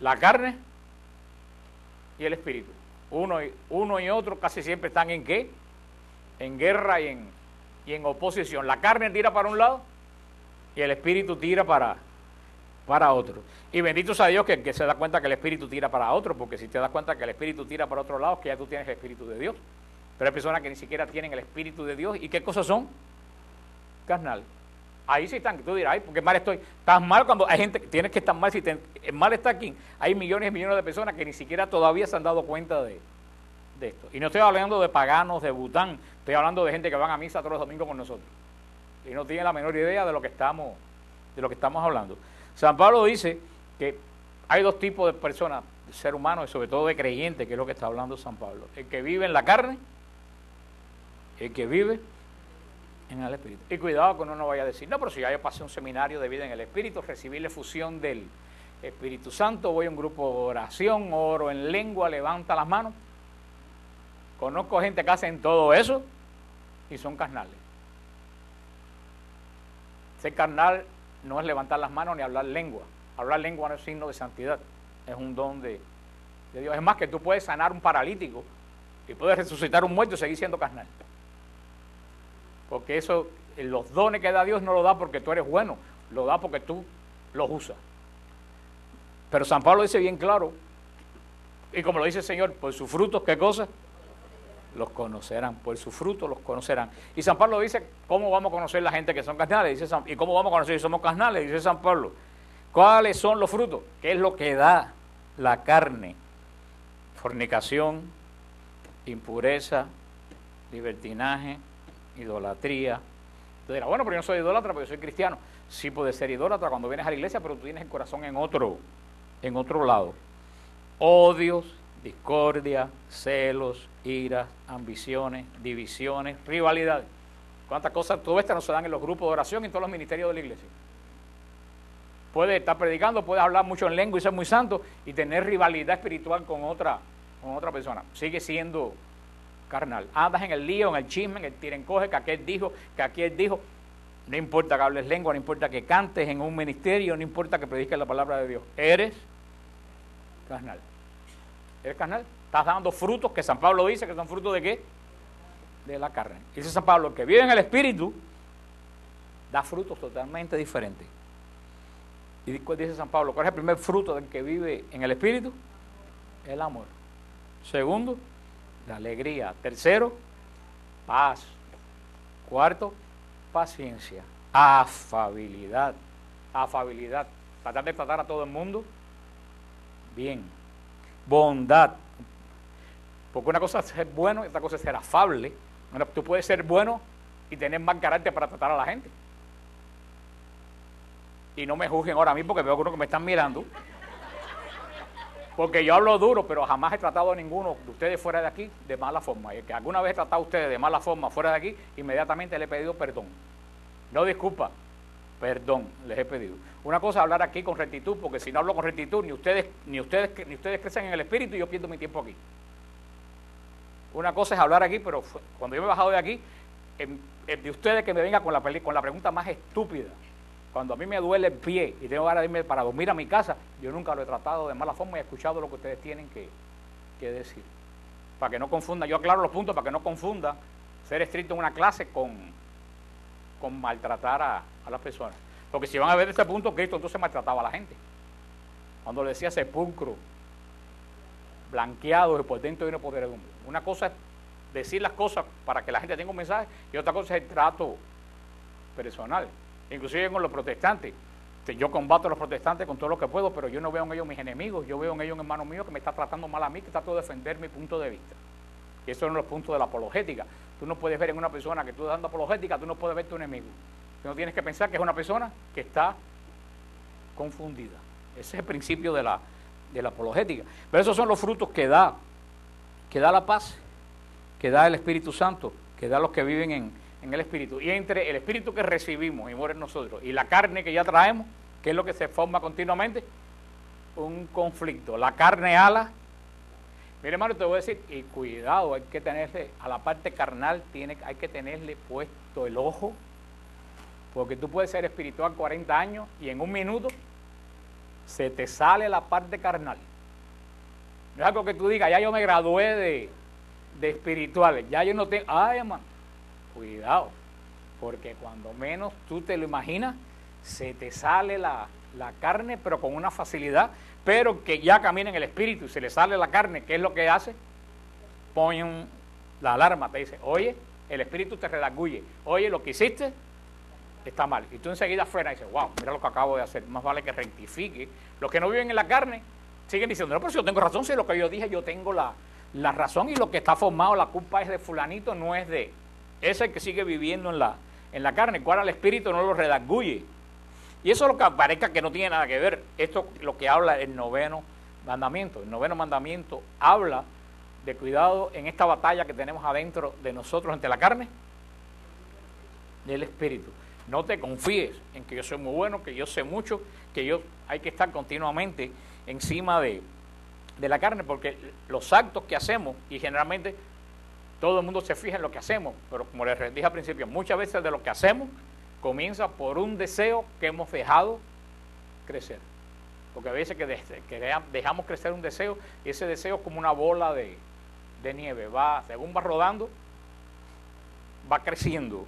la carne y el espíritu. Uno y, uno y otro casi siempre están en qué? En guerra y en, y en oposición. La carne tira para un lado y el espíritu tira para, para otro. Y bendito sea Dios que, que, se da cuenta que el espíritu tira para otro, porque si te das cuenta que el espíritu tira para otro lado, que ya tú tienes el espíritu de Dios. Pero hay personas que ni siquiera tienen el espíritu de Dios. ¿Y qué cosas son? Carnal. Ahí sí están, tú dirás, ay, porque mal estoy. Estás mal cuando hay gente que tienes que estar mal. Si el mal está aquí, hay millones y millones de personas que ni siquiera todavía se han dado cuenta de, esto. Y no estoy hablando de paganos, de bután, estoy hablando de gente que van a misa todos los domingos con nosotros. Y no tienen la menor idea de lo que estamos, de lo que estamos hablando. San Pablo dice que hay dos tipos de personas, de ser humano y sobre todo de creyentes, que es lo que está hablando San Pablo. El que vive en la carne, el que vive en el Espíritu. Y cuidado que uno no vaya a decir, no, pero si ya yo pasé un seminario de vida en el Espíritu, recibí la fusión del Espíritu Santo, voy a un grupo de oración, oro en lengua, levanta las manos. Conozco gente que hacen todo eso y son carnales. Ser carnal no es levantar las manos ni hablar lengua. Hablar lengua no es signo de santidad, es un don de, de Dios. Es más que tú puedes sanar un paralítico y puedes resucitar un muerto y seguir siendo carnal. Porque eso, los dones que da Dios no lo da porque tú eres bueno, lo da porque tú los usas. Pero San Pablo dice bien claro, y como lo dice el Señor, por sus frutos, ¿qué cosa? Los conocerán, por sus frutos los conocerán. Y San Pablo dice, ¿cómo vamos a conocer la gente que son carnales? Dice ¿Y cómo vamos a conocer si somos carnales? Dice San Pablo. ¿Cuáles son los frutos? ¿Qué es lo que da la carne? Fornicación, impureza, libertinaje, idolatría. Tú dirás, bueno, pero yo no soy idólatra porque yo soy cristiano. Sí puedes ser idólatra cuando vienes a la iglesia, pero tú tienes el corazón en otro, en otro lado. Odios, discordia, celos, iras, ambiciones, divisiones, rivalidades. ¿Cuántas cosas todo esto no se dan en los grupos de oración y en todos los ministerios de la iglesia? Puede estar predicando, puede hablar mucho en lengua y ser muy santo y tener rivalidad espiritual con otra, con otra persona. Sigue siendo carnal. Andas en el lío, en el chisme, en el tirencoge, que aquel dijo, que aquel dijo. No importa que hables lengua, no importa que cantes en un ministerio, no importa que prediques la palabra de Dios. Eres carnal. Eres carnal. Estás dando frutos que San Pablo dice que son frutos de qué? De la carne. Dice San Pablo, el que vive en el Espíritu da frutos totalmente diferentes. Y dice San Pablo, ¿cuál es el primer fruto del que vive en el Espíritu? El amor. Segundo, la alegría. Tercero, paz. Cuarto, paciencia. Afabilidad. Afabilidad. Tratar de tratar a todo el mundo bien. Bondad. Porque una cosa es ser bueno y otra cosa es ser afable. Bueno, tú puedes ser bueno y tener más carácter para tratar a la gente. Y no me juzguen ahora a mí porque veo que uno que me están mirando. Porque yo hablo duro, pero jamás he tratado a ninguno de ustedes fuera de aquí de mala forma. Y que alguna vez he tratado a ustedes de mala forma fuera de aquí, inmediatamente le he pedido perdón. No disculpa, perdón, les he pedido. Una cosa es hablar aquí con rectitud, porque si no hablo con rectitud, ni ustedes, ni ustedes, ni ustedes crecen en el espíritu y yo pierdo mi tiempo aquí. Una cosa es hablar aquí, pero cuando yo me he bajado de aquí, de ustedes que me venga con la, con la pregunta más estúpida. Cuando a mí me duele el pie y tengo ganas de irme para dormir a mi casa, yo nunca lo he tratado de mala forma y he escuchado lo que ustedes tienen que, decir. Para que no confunda, yo aclaro los puntos para que no confunda ser estricto en una clase con, maltratar a, las personas. Porque si van a ver este punto, Cristo entonces maltrataba a la gente. Cuando le decía sepulcro, blanqueado y por dentro de una podredumbre. Una cosa es decir las cosas para que la gente tenga un mensaje y otra cosa es el trato personal inclusive con los protestantes. Yo combato a los protestantes con todo lo que puedo, pero yo no veo en ellos mis enemigos, yo veo en ellos un hermano mío que me está tratando mal a mí, que está todo defender mi punto de vista. Y eso es uno de los puntos de la apologética. Tú no puedes ver en una persona que tú estás dando apologética, tú no puedes ver tu enemigo. Tú no tienes que pensar que es una persona que está confundida. Ese es el principio de la, de la apologética. Pero esos son los frutos que da, que da la paz, que da el Espíritu Santo, que da los que viven en, en el espíritu. Y entre el espíritu que recibimos y muere nosotros y la carne que ya traemos, que es lo que se forma continuamente, un conflicto. La carne ala. Mire, hermano, te voy a decir, y cuidado, hay que tenerle, a la parte carnal tiene, hay que tenerle puesto el ojo, porque tú puedes ser espiritual 40 años y en un minuto se te sale la parte carnal. No es algo que tú digas, ya yo me gradué de, de espirituales, ya yo no tengo... Ay, hermano, cuidado, porque cuando menos tú te lo imaginas, se te sale la, la carne, pero con una facilidad, pero que ya camina en el espíritu y se le sale la carne, ¿qué es lo que hace? Pone la alarma, te dice, oye, el espíritu te redarguye, oye, lo que hiciste está mal. Y tú enseguida frenas y dices, wow, mira lo que acabo de hacer, más vale que rectifique. Los que no viven en la carne siguen diciendo, no, pero si yo tengo razón, si lo que yo dije, yo tengo la, la razón y lo que está formado, la culpa es de fulanito, no es de ese que sigue viviendo en la, en la carne, cual al espíritu no lo redarguye. Y eso es lo que parezca que no tiene nada que ver. Esto es lo que habla el noveno mandamiento. El noveno mandamiento habla de cuidado en esta batalla que tenemos adentro de nosotros entre la carne y el espíritu. No te confíes en que yo soy muy bueno, que yo sé mucho, que yo hay que estar continuamente encima de, de la carne, porque los actos que hacemos, y generalmente todo el mundo se fija en lo que hacemos, pero como les dije al principio, muchas veces de lo que hacemos comienza por un deseo que hemos dejado crecer. Porque a veces que, dejamos crecer un deseo, y ese deseo es como una bola de, de nieve, va, según va rodando, va creciendo